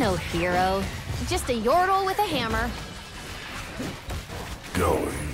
no hero. Just a yordle with a hammer. Going.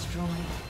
destroyed.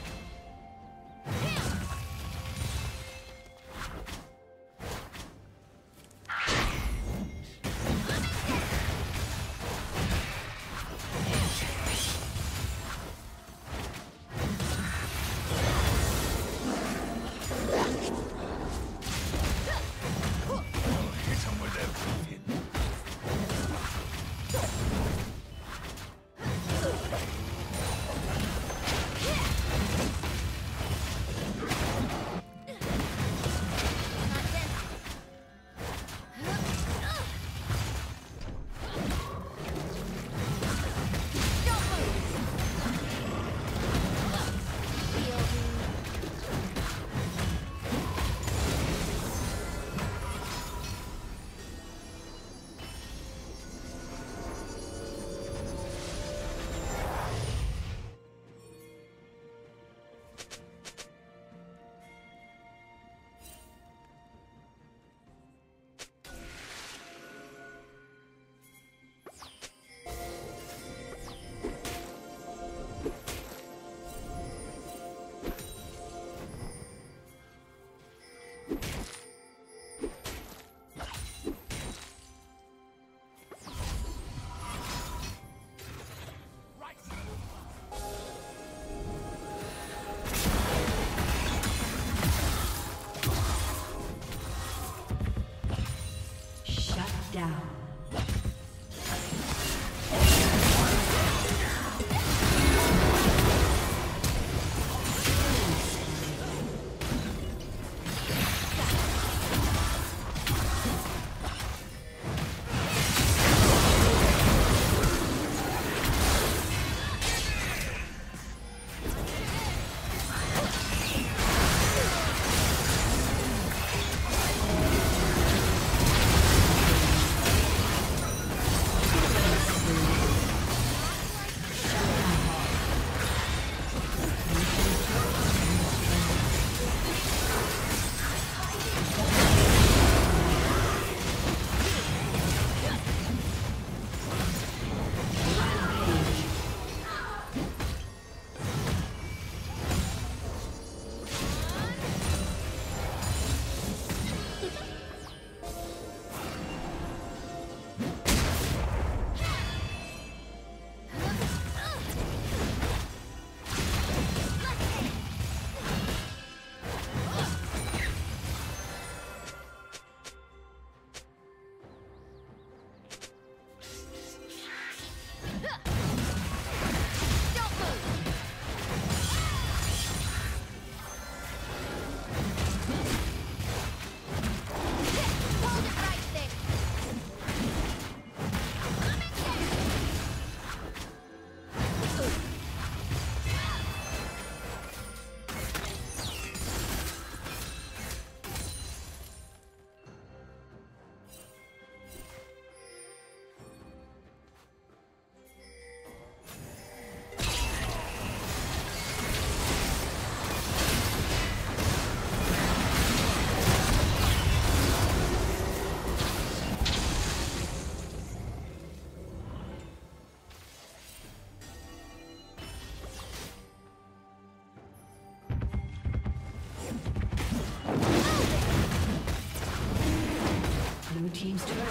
team's turret